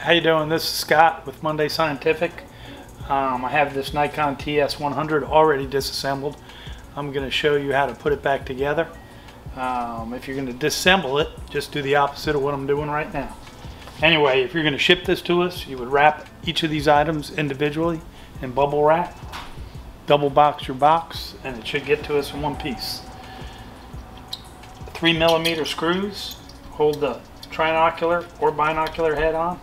How you doing? This is Scott with Munday Scientific. Um, I have this Nikon TS100 already disassembled. I'm going to show you how to put it back together. Um, if you're going to disassemble it, just do the opposite of what I'm doing right now. Anyway, if you're going to ship this to us, you would wrap each of these items individually in bubble wrap, double box your box, and it should get to us in one piece. Three millimeter screws hold the trinocular or binocular head on.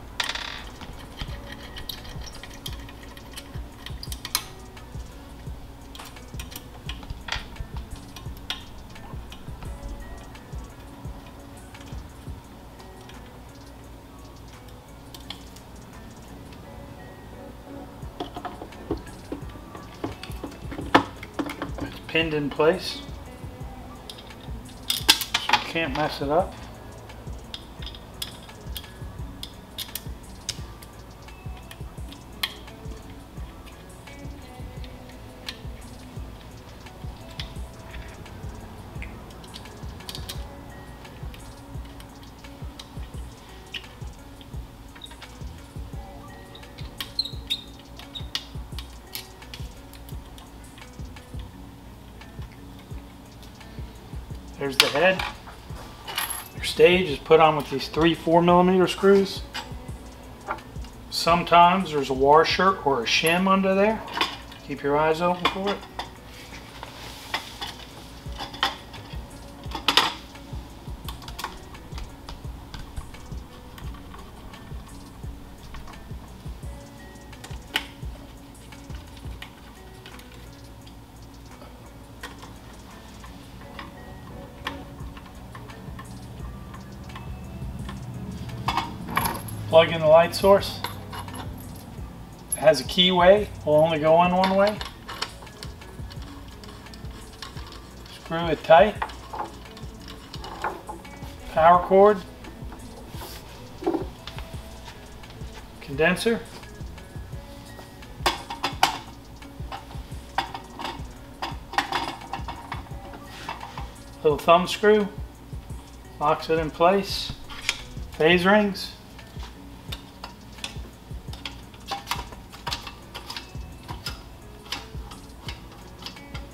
Pinned in place so you can't mess it up. There's the head. Your stage is put on with these three four millimeter screws. Sometimes there's a washer or a shim under there. Keep your eyes open for it. Plug in the light source. It has a keyway, will only go in one way. Screw it tight. Power cord. Condenser. Little thumb screw. Locks it in place. Phase rings.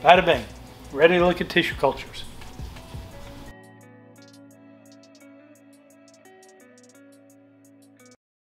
Bada bing. Ready to look at tissue cultures.